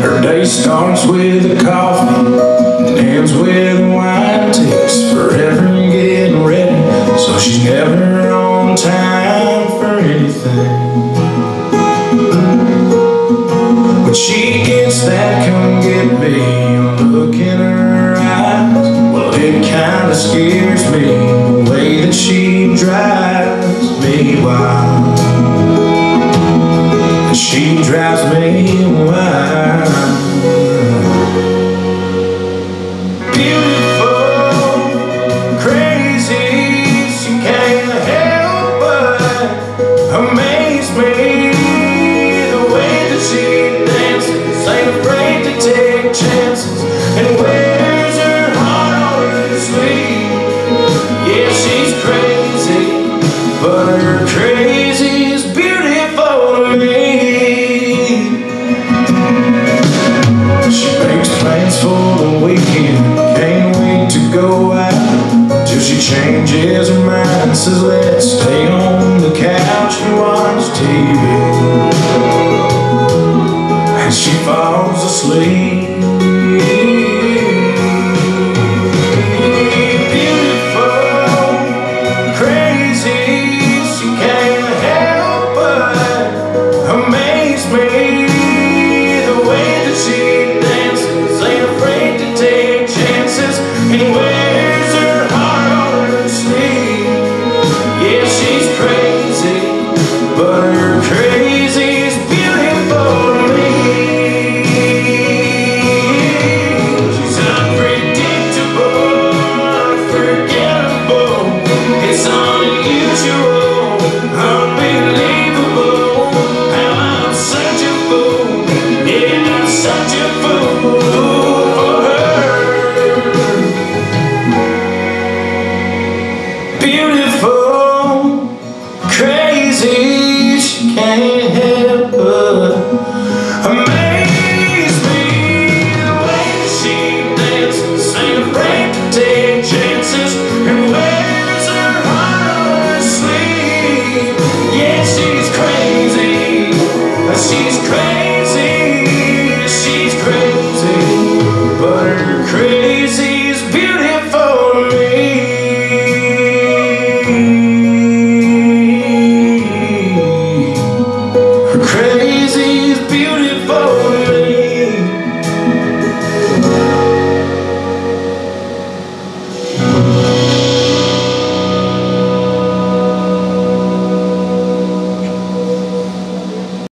Her day starts with a coffee and ends with wine text. Forever getting ready, so she's never on time for anything. But she gets that come get me look in her eyes. Well, it kind of scares me she drives me wild. She drives me This is it.